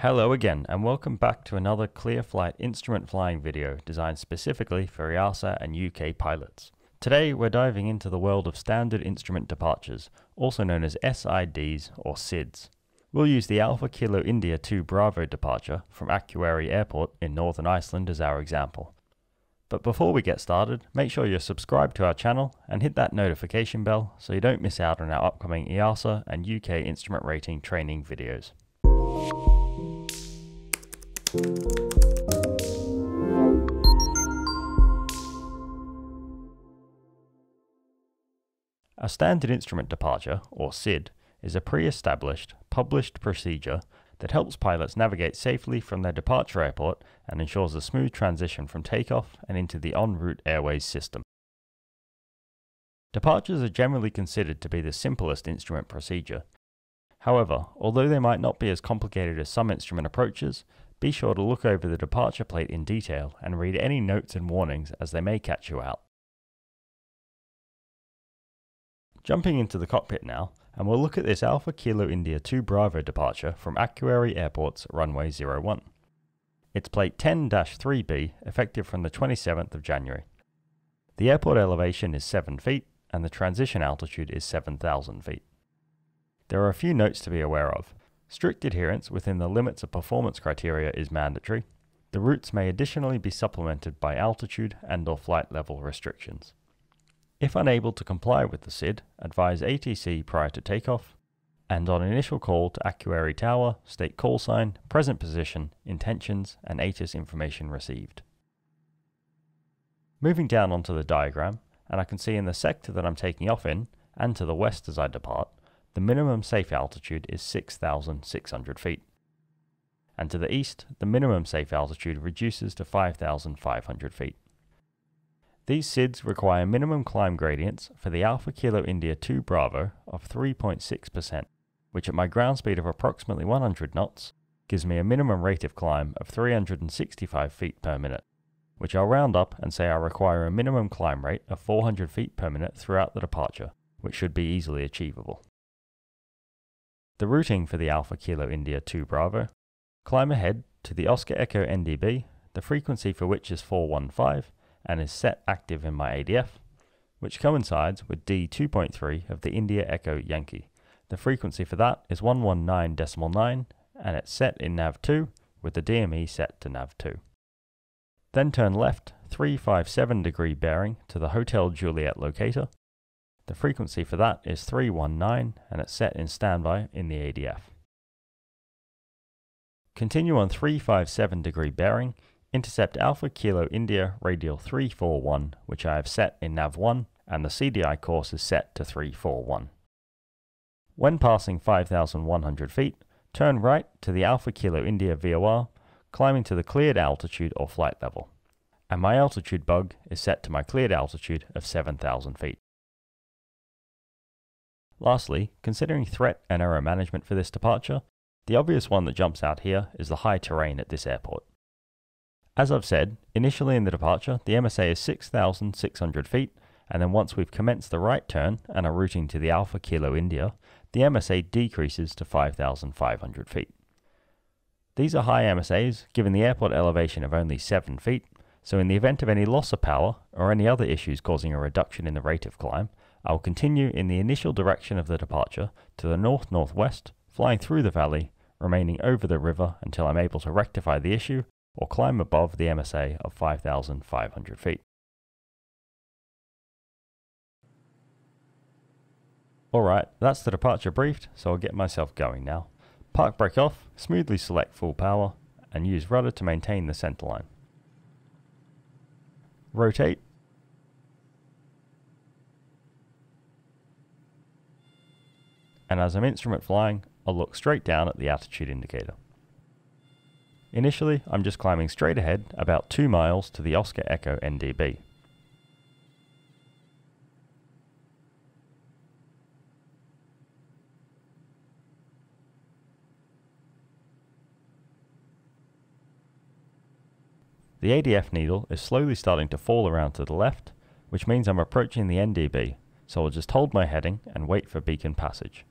Hello again and welcome back to another ClearFlight instrument flying video designed specifically for EASA and UK pilots. Today we're diving into the world of standard instrument departures, also known as SIDs or SIDs. We'll use the Alpha Kilo India 2 Bravo departure from Akureyri Airport in northern Iceland as our example. But before we get started, make sure you're subscribed to our channel and hit that notification bell so you don't miss out on our upcoming EASA and UK instrument rating training videos. A standard instrument departure, or SID, is a pre-established, published procedure that helps pilots navigate safely from their departure airport and ensures a smooth transition from takeoff and into the en route airways system. Departures are generally considered to be the simplest instrument procedure. However, although they might not be as complicated as some instrument approaches, be sure to look over the departure plate in detail and read any notes and warnings as they may catch you out. Jumping into the cockpit now, and we'll look at this Alpha Kilo India 2 Bravo departure from Akureyri Airport's runway 01. It's plate 10-3B, effective from the 27th of January. The airport elevation is 7 feet, and the transition altitude is 7,000 feet. There are a few notes to be aware of. Strict adherence within the limits of performance criteria is mandatory. The routes may additionally be supplemented by altitude and or flight level restrictions. If unable to comply with the SID, advise ATC prior to takeoff, and on initial call to Akureyri Tower, state call sign, present position, intentions, and ATIS information received. Moving down onto the diagram, and I can see in the sector that I'm taking off in, and to the west as I depart, the minimum safe altitude is 6,600 feet. And to the east, the minimum safe altitude reduces to 5,500 feet. These SIDs require minimum climb gradients for the Alpha Kilo India 2 Bravo of 3.6%, which at my ground speed of approximately 100 knots gives me a minimum rate of climb of 365 feet per minute, which I'll round up and say I require a minimum climb rate of 400 feet per minute throughout the departure, which should be easily achievable. The routing for the Alpha Kilo India 2 Bravo climb ahead to the Oscar Echo NDB, the frequency for which is 415, and is set active in my ADF, which coincides with D2.3 of the India Echo Yankee. The frequency for that is 119.9 and it's set in nav2 with the DME set to nav2. Then turn left 357 degree bearing to the Hotel Juliet locator. The frequency for that is 319 and it's set in standby in the ADF. Continue on 357 degree bearing Intercept Alpha Kilo India Radial 341, which I have set in Nav1, and the CDI course is set to 341. When passing 5,100 feet, turn right to the Alpha Kilo India VOR, climbing to the cleared altitude or flight level. And my altitude bug is set to my cleared altitude of 7,000 feet. Lastly, considering threat and error management for this departure, the obvious one that jumps out here is the high terrain at this airport. As I've said, initially in the departure, the MSA is 6,600 feet, and then once we've commenced the right turn and are routing to the Alpha Kilo India, the MSA decreases to 5,500 feet. These are high MSAs, given the airport elevation of only 7 feet, so in the event of any loss of power or any other issues causing a reduction in the rate of climb, I will continue in the initial direction of the departure to the north-northwest, flying through the valley, remaining over the river until I'm able to rectify the issue or climb above the MSA of 5,500 feet. Alright, that's the departure briefed, so I'll get myself going now. Park brake off, smoothly select full power, and use rudder to maintain the centerline. Rotate. And as I'm instrument flying, I'll look straight down at the altitude indicator. Initially, I'm just climbing straight ahead about 2 miles to the Oscar Echo NDB. The ADF needle is slowly starting to fall around to the left, which means I'm approaching the NDB, so I'll just hold my heading and wait for beacon passage.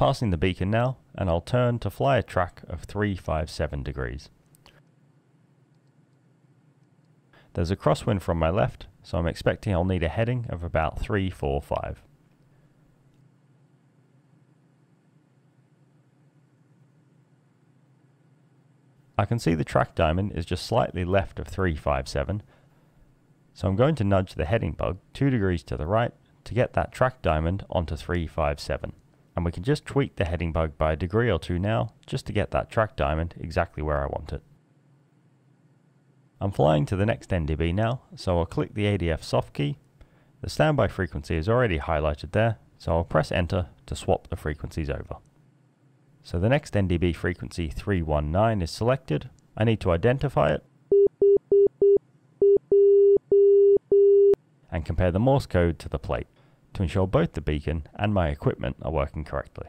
Passing the beacon now, and I'll turn to fly a track of 357 degrees. There's a crosswind from my left, so I'm expecting I'll need a heading of about 345. I can see the track diamond is just slightly left of 357, so I'm going to nudge the heading bug 2 degrees to the right to get that track diamond onto 357. And we can just tweak the heading bug by a degree or two now, just to get that track diamond exactly where I want it. I'm flying to the next NDB now, so I'll click the ADF soft key. The standby frequency is already highlighted there, so I'll press enter to swap the frequencies over. So the next NDB frequency 319 is selected. I need to identify it and compare the Morse code to the plate to ensure both the beacon and my equipment are working correctly.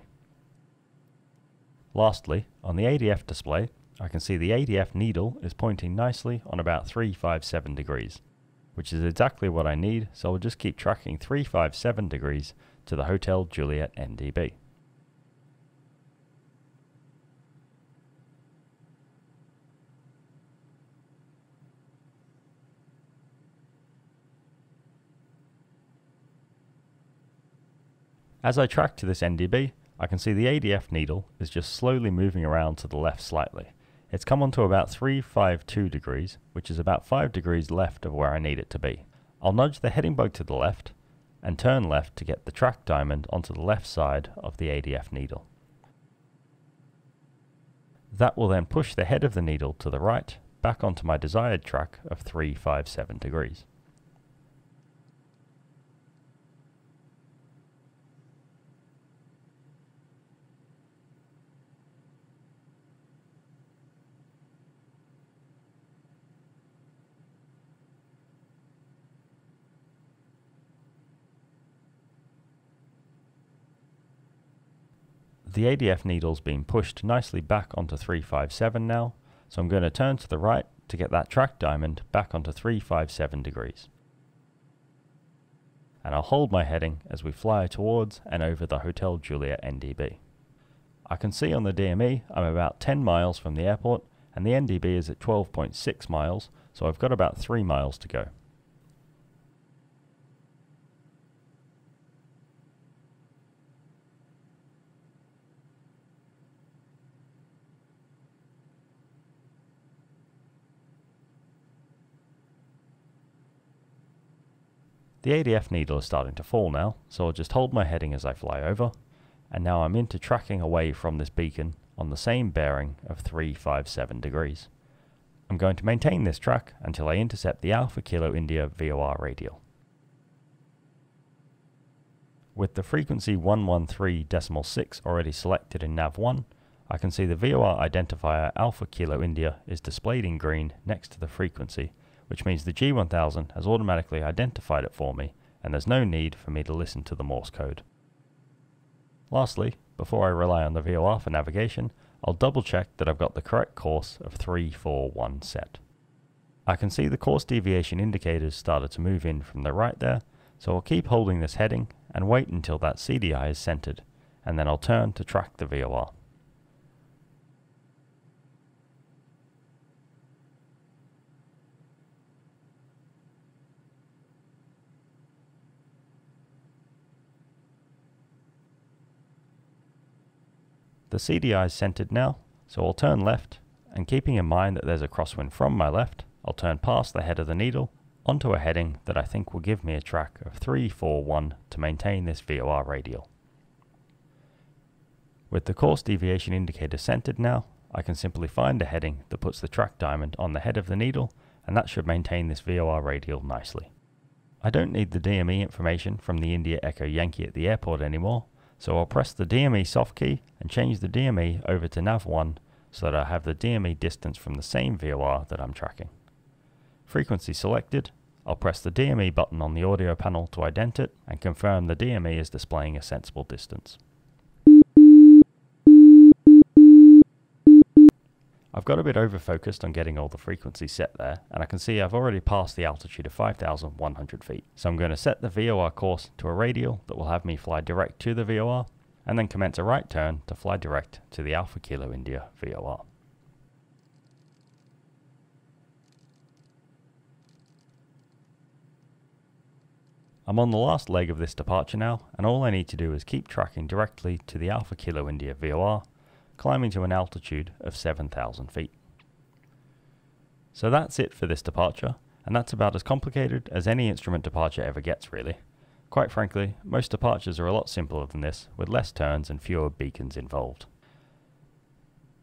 Lastly, on the ADF display, I can see the ADF needle is pointing nicely on about 357 degrees, which is exactly what I need, so I'll just keep tracking 357 degrees to the Hotel Juliet NDB. As I track to this NDB, I can see the ADF needle is just slowly moving around to the left slightly. It's come onto about 352 degrees, which is about 5 degrees left of where I need it to be. I'll nudge the heading bug to the left, and turn left to get the track diamond onto the left side of the ADF needle. That will then push the head of the needle to the right, back onto my desired track of 357 degrees. The ADF needle's been pushed nicely back onto 357 now, so I'm going to turn to the right to get that track diamond back onto 357 degrees. And I'll hold my heading as we fly towards and over the Hotel Juliet NDB. I can see on the DME I'm about 10 miles from the airport and the NDB is at 12.6 miles, so I've got about 3 miles to go. The ADF needle is starting to fall now, so I'll just hold my heading as I fly over, and now I'm into tracking away from this beacon on the same bearing of 357 degrees. I'm going to maintain this track until I intercept the Alpha Kilo India VOR radial. With the frequency 113.6 already selected in nav1, I can see the VOR identifier Alpha Kilo India is displayed in green next to the frequency which means the G1000 has automatically identified it for me and there's no need for me to listen to the Morse code. Lastly, before I rely on the VOR for navigation, I'll double check that I've got the correct course of 341 set. I can see the course deviation indicators started to move in from the right there, so I'll keep holding this heading and wait until that CDI is centered, and then I'll turn to track the VOR. The CDI is centered now, so I'll turn left, and keeping in mind that there's a crosswind from my left, I'll turn past the head of the needle onto a heading that I think will give me a track of 341 to maintain this VOR radial. With the course deviation indicator centered now, I can simply find a heading that puts the track diamond on the head of the needle, and that should maintain this VOR radial nicely. I don't need the DME information from the India Echo Yankee at the airport anymore, so I'll press the DME soft key and change the DME over to nav1 so that I have the DME distance from the same VOR that I'm tracking. Frequency selected, I'll press the DME button on the audio panel to ident it and confirm the DME is displaying a sensible distance. I've got a bit over focused on getting all the frequencies set there, and I can see I've already passed the altitude of 5,100 feet. So I'm going to set the VOR course to a radial that will have me fly direct to the VOR, and then commence a right turn to fly direct to the Alpha Kilo India VOR. I'm on the last leg of this departure now, and all I need to do is keep tracking directly to the Alpha Kilo India VOR, climbing to an altitude of 7,000 feet. So that's it for this departure, and that's about as complicated as any instrument departure ever gets really. Quite frankly, most departures are a lot simpler than this, with less turns and fewer beacons involved.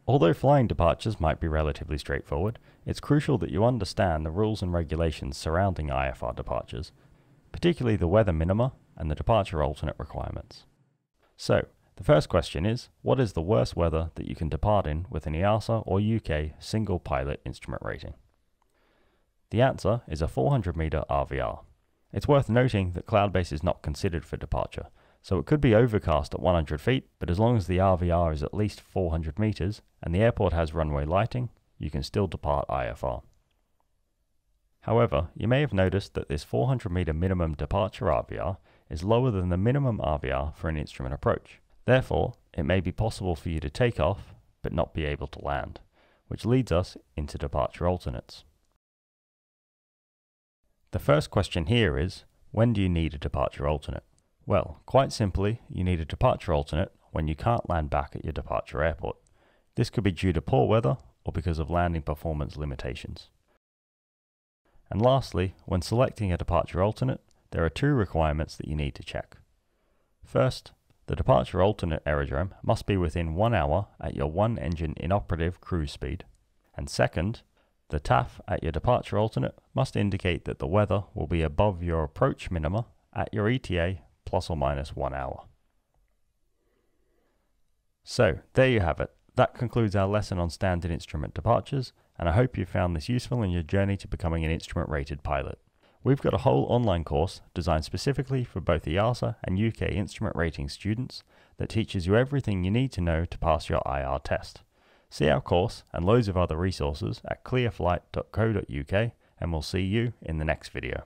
Although flying departures might be relatively straightforward, it's crucial that you understand the rules and regulations surrounding IFR departures, particularly the weather minima and the departure alternate requirements. So, the first question is, what is the worst weather that you can depart in with an EASA or UK single pilot instrument rating? The answer is a 400 metre RVR. It's worth noting that cloud base is not considered for departure, so it could be overcast at 100 feet, but as long as the RVR is at least 400 metres and the airport has runway lighting, you can still depart IFR. However, you may have noticed that this 400 metre minimum departure RVR is lower than the minimum RVR for an instrument approach. Therefore, it may be possible for you to take off, but not be able to land, which leads us into departure alternates. The first question here is, when do you need a departure alternate? Well, quite simply, you need a departure alternate when you can't land back at your departure airport. This could be due to poor weather or because of landing performance limitations. And lastly, when selecting a departure alternate, there are two requirements that you need to check. First, the departure alternate aerodrome must be within one hour at your one engine inoperative cruise speed. And second, the TAF at your departure alternate must indicate that the weather will be above your approach minima at your ETA plus or minus one hour. So, there you have it. That concludes our lesson on standard instrument departures, and I hope you found this useful in your journey to becoming an instrument rated pilot. We've got a whole online course designed specifically for both EASA and UK instrument rating students that teaches you everything you need to know to pass your IR test. See our course and loads of other resources at clearflight.co.uk and we'll see you in the next video.